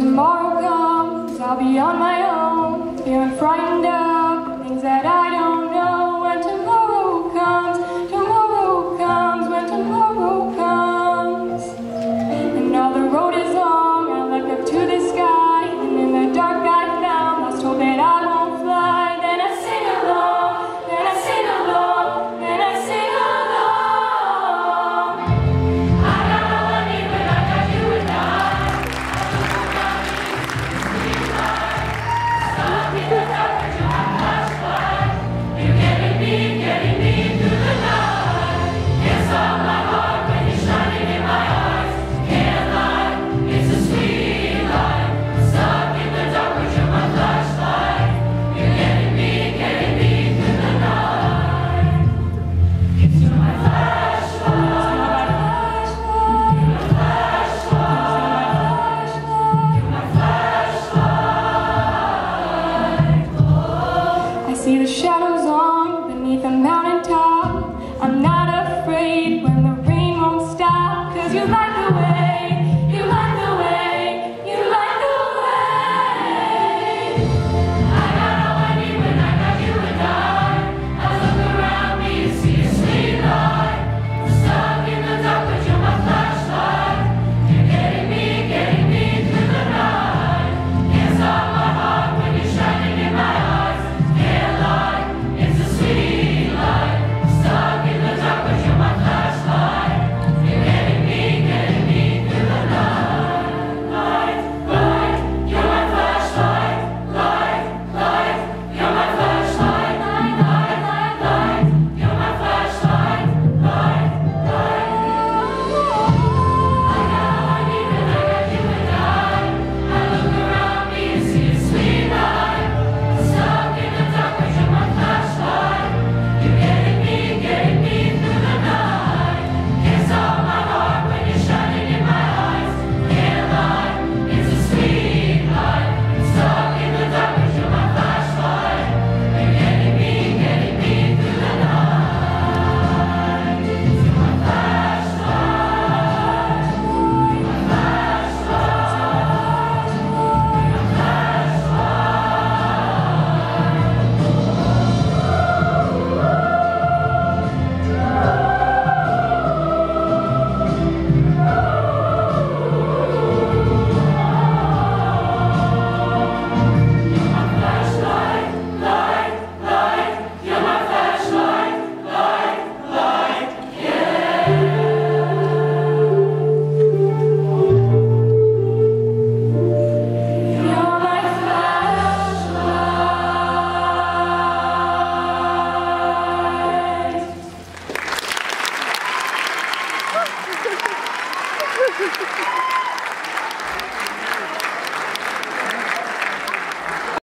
tomorrow comes, I'll be on my own, feeling frightened